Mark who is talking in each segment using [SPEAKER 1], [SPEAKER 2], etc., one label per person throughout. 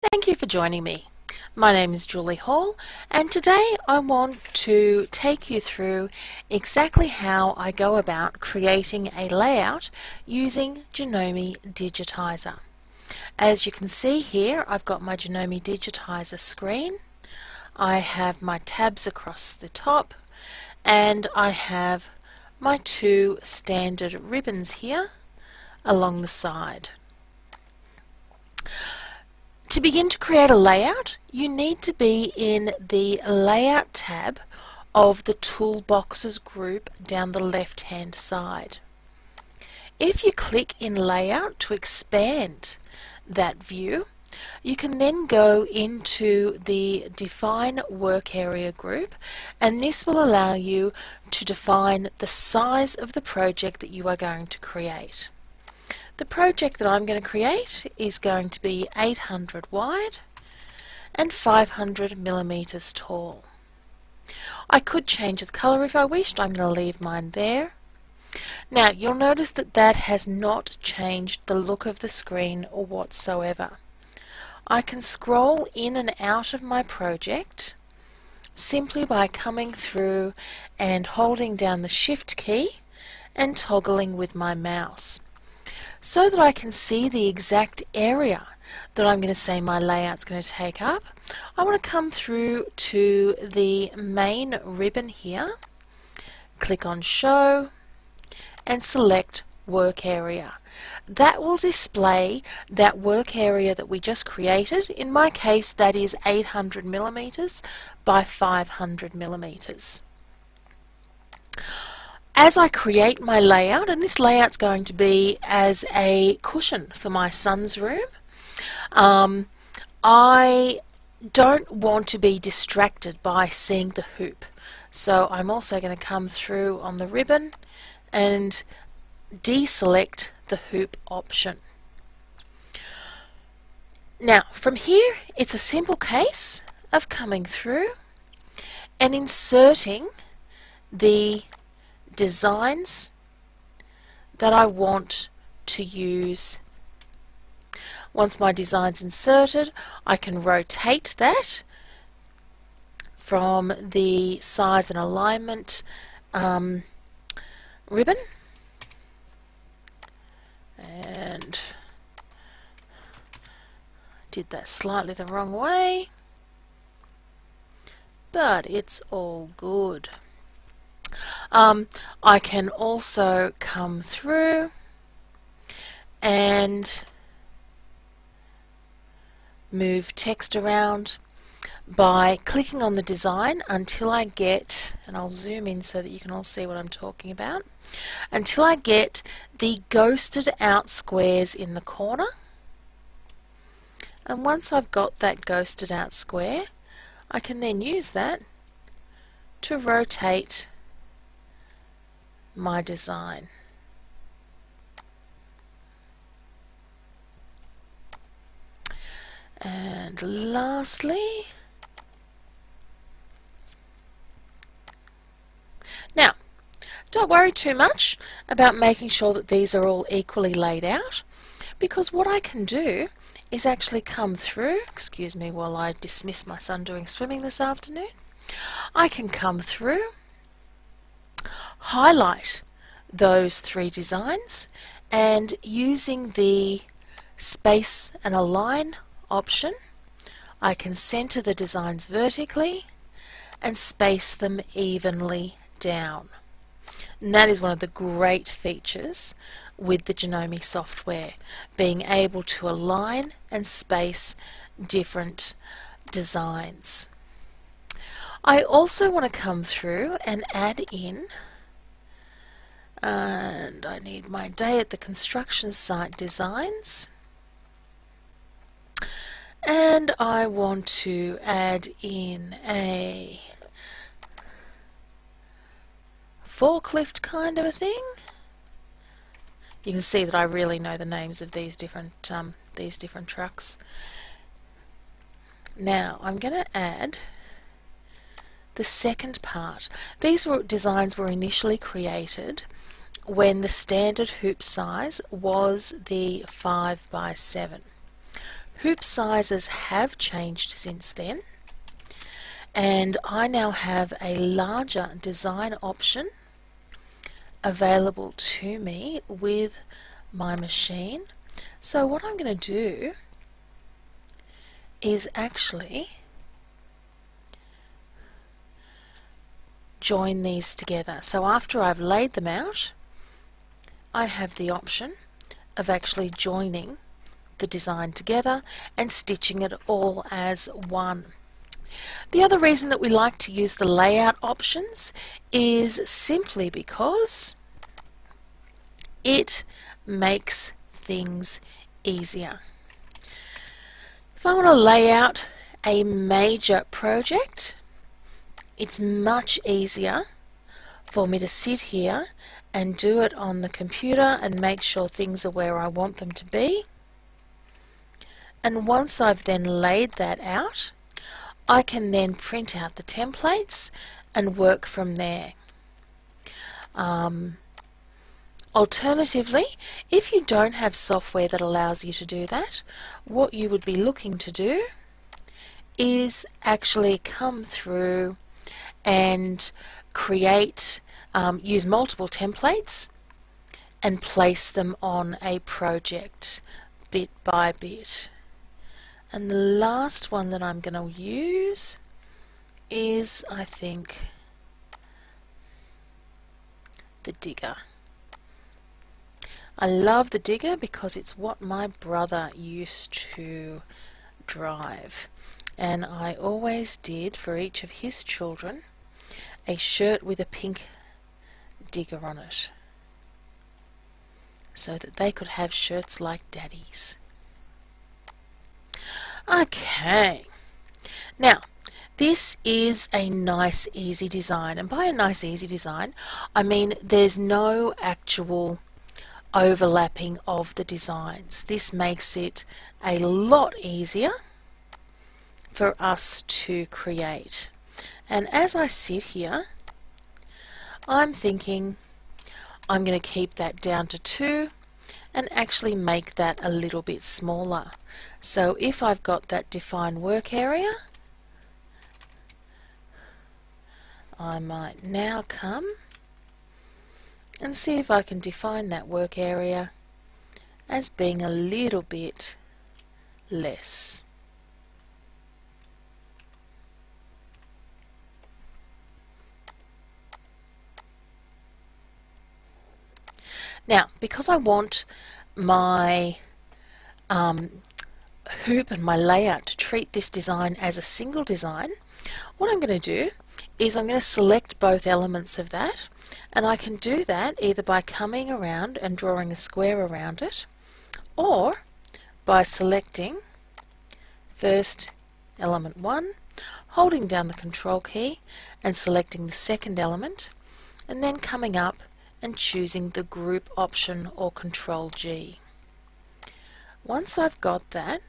[SPEAKER 1] Thank you for joining me. My name is Julie Hall and today I want to take you through exactly how I go about creating a layout using Janome Digitizer. As you can see here I've got my Janome Digitizer screen. I have my tabs across the top and I have my two standard ribbons here along the side. To begin to create a layout, you need to be in the Layout tab of the Toolboxes group down the left hand side. If you click in Layout to expand that view, you can then go into the Define Work Area group and this will allow you to define the size of the project that you are going to create. The project that I'm going to create is going to be 800 wide and 500 millimeters tall. I could change the colour if I wished, I'm going to leave mine there. Now you'll notice that that has not changed the look of the screen or whatsoever. I can scroll in and out of my project simply by coming through and holding down the shift key and toggling with my mouse so that I can see the exact area that I'm going to say my layout's going to take up, I want to come through to the main ribbon here, click on show and select work area. That will display that work area that we just created. In my case that is 800 millimeters by 500 millimeters as I create my layout, and this layout's going to be as a cushion for my son's room, um, I don't want to be distracted by seeing the hoop. So I'm also going to come through on the ribbon and deselect the hoop option. Now from here it's a simple case of coming through and inserting the designs that I want to use. Once my design's inserted, I can rotate that from the size and alignment um, ribbon and did that slightly the wrong way but it's all good. Um, I can also come through and move text around by clicking on the design until I get, and I'll zoom in so that you can all see what I'm talking about, until I get the ghosted out squares in the corner. And once I've got that ghosted out square, I can then use that to rotate my design. And lastly, now, don't worry too much about making sure that these are all equally laid out because what I can do is actually come through, excuse me while I dismiss my son doing swimming this afternoon, I can come through highlight those three designs and using the space and align option I can center the designs vertically and space them evenly down. And that is one of the great features with the Janome software, being able to align and space different designs. I also want to come through and add in and I need my day at the construction site designs. And I want to add in a forklift kind of a thing. You can see that I really know the names of these different um, these different trucks. Now I'm going to add the second part. These were designs were initially created when the standard hoop size was the 5 by 7. hoop sizes have changed since then and I now have a larger design option available to me with my machine so what I'm going to do is actually join these together. So after I've laid them out, I have the option of actually joining the design together and stitching it all as one. The other reason that we like to use the layout options is simply because it makes things easier. If I want to lay out a major project, it's much easier for me to sit here and do it on the computer and make sure things are where I want them to be. And once I've then laid that out, I can then print out the templates and work from there. Um, Alternatively, if you don't have software that allows you to do that, what you would be looking to do is actually come through and create, um, use multiple templates and place them on a project bit by bit. And the last one that I'm going to use is, I think, the digger. I love the digger because it's what my brother used to drive and I always did for each of his children a shirt with a pink digger on it so that they could have shirts like daddy's. Okay, now this is a nice easy design and by a nice easy design I mean there's no actual overlapping of the designs. This makes it a lot easier for us to create. And as I sit here, I'm thinking I'm going to keep that down to 2 and actually make that a little bit smaller. So if I've got that defined work area, I might now come and see if I can define that work area as being a little bit less. Now, because I want my um, hoop and my layout to treat this design as a single design, what I'm going to do is I'm going to select both elements of that and I can do that either by coming around and drawing a square around it or by selecting first element 1, holding down the control key and selecting the second element and then coming up and choosing the group option or control G. Once I've got that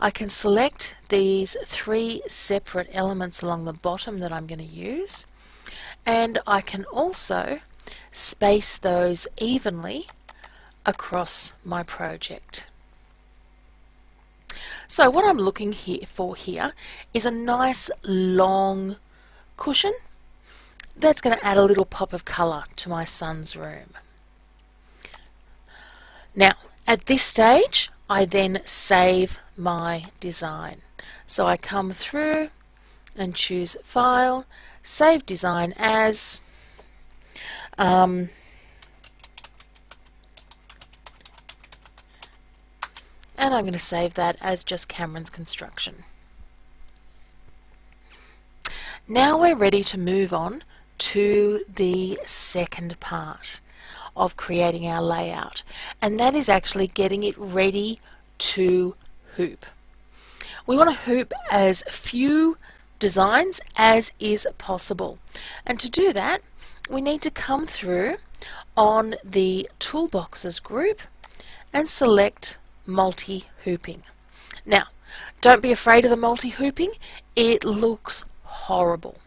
[SPEAKER 1] I can select these three separate elements along the bottom that I'm going to use and I can also space those evenly across my project. So what I'm looking here for here is a nice long cushion that's going to add a little pop of colour to my son's room. Now at this stage I then save my design. So I come through and choose File, Save Design As, um, and I'm going to save that as just Cameron's Construction. Now we're ready to move on to the second part of creating our layout and that is actually getting it ready to hoop. We want to hoop as few designs as is possible and to do that we need to come through on the toolboxes group and select multi-hooping. Now don't be afraid of the multi-hooping it looks horrible.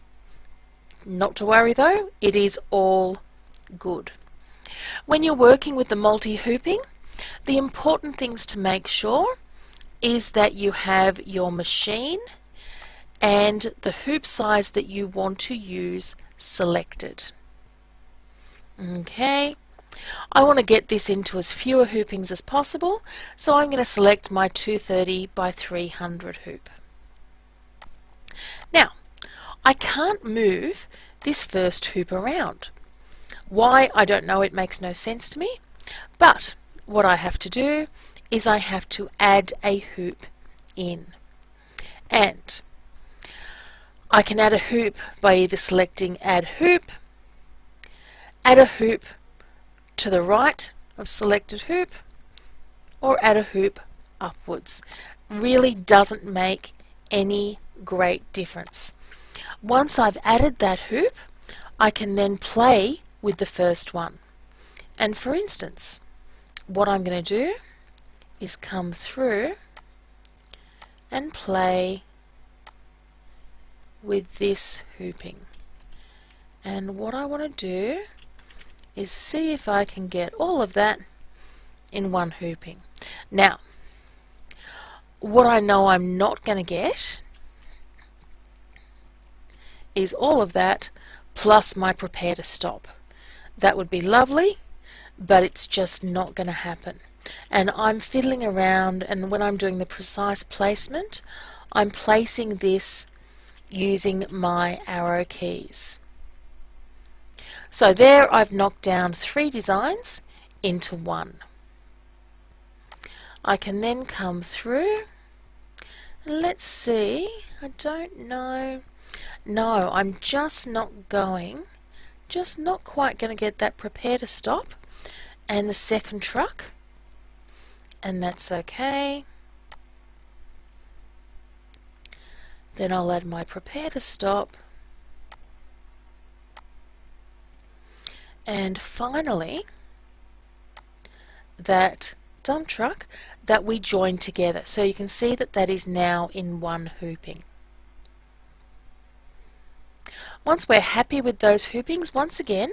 [SPEAKER 1] Not to worry though, it is all good. When you're working with the multi-hooping, the important things to make sure is that you have your machine and the hoop size that you want to use selected. Okay, I want to get this into as fewer hoopings as possible, so I'm going to select my 230 by 300 hoop. Now, I can't move this first hoop around. Why, I don't know, it makes no sense to me, but what I have to do is I have to add a hoop in. And I can add a hoop by either selecting add hoop, add a hoop to the right of selected hoop, or add a hoop upwards. Really doesn't make any great difference. Once I've added that hoop, I can then play with the first one. And for instance, what I'm going to do is come through and play with this hooping. And what I want to do is see if I can get all of that in one hooping. Now, what I know I'm not going to get is all of that plus my prepare to stop. That would be lovely, but it's just not going to happen. And I'm fiddling around, and when I'm doing the precise placement, I'm placing this using my arrow keys. So there I've knocked down three designs into one. I can then come through let's see I don't know no I'm just not going just not quite going to get that prepare to stop and the second truck and that's okay Then I'll add my prepare to stop. And finally, that dump truck that we joined together. So you can see that that is now in one hooping. Once we're happy with those hoopings, once again,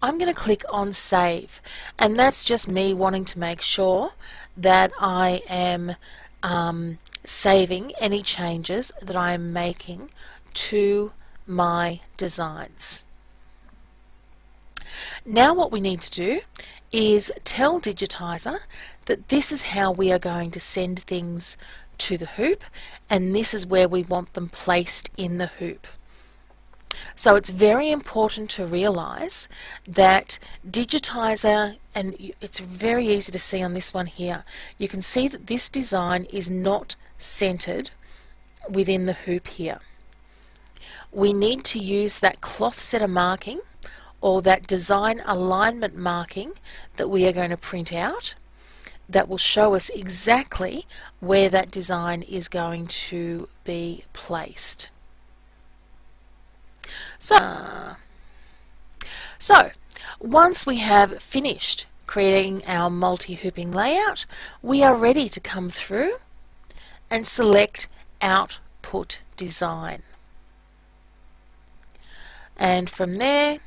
[SPEAKER 1] I'm going to click on Save. And that's just me wanting to make sure that I am um, saving any changes that I am making to my designs. Now what we need to do is tell Digitizer that this is how we are going to send things to the hoop and this is where we want them placed in the hoop. So it's very important to realize that Digitizer, and it's very easy to see on this one here, you can see that this design is not centered within the hoop here. We need to use that cloth setter marking or that design alignment marking that we are going to print out that will show us exactly where that design is going to be placed. So, so once we have finished creating our multi-hooping layout, we are ready to come through and select Output Design. And from there,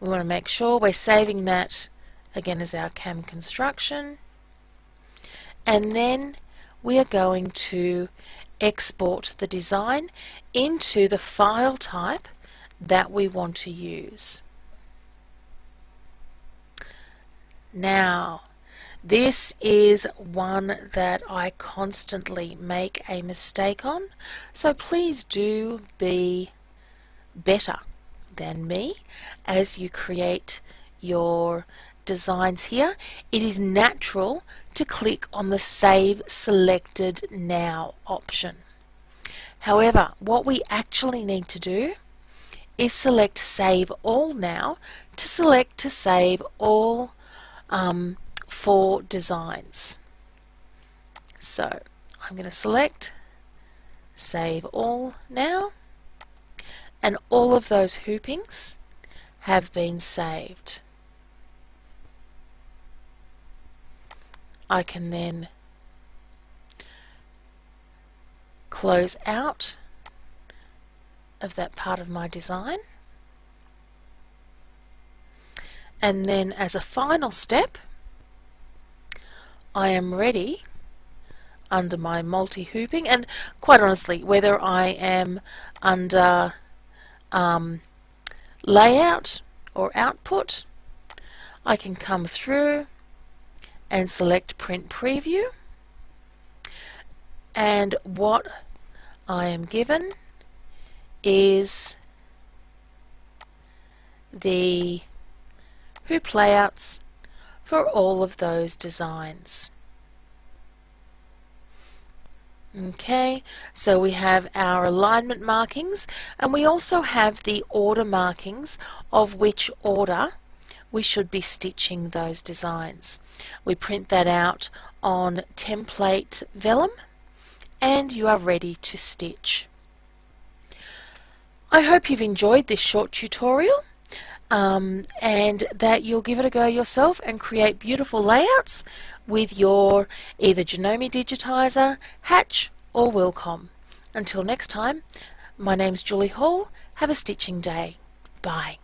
[SPEAKER 1] we want to make sure we're saving that again as our CAM construction. And then we are going to export the design into the file type that we want to use. Now, this is one that I constantly make a mistake on, so please do be better than me as you create your designs here. It is natural to click on the Save Selected Now option. However, what we actually need to do is select Save All Now to select to save all um, for designs. So I'm going to select Save All now and all of those hoopings have been saved. I can then close out of that part of my design. And then as a final step I am ready under my multi-hooping and quite honestly whether I am under um, layout or output I can come through and select print preview and what I am given is the hoop layouts for all of those designs. Okay, so we have our alignment markings and we also have the order markings of which order we should be stitching those designs. We print that out on template vellum and you are ready to stitch. I hope you've enjoyed this short tutorial um, and that you'll give it a go yourself and create beautiful layouts with your either Janome Digitizer, Hatch or Wilcom. Until next time, my name's Julie Hall. Have a stitching day. Bye.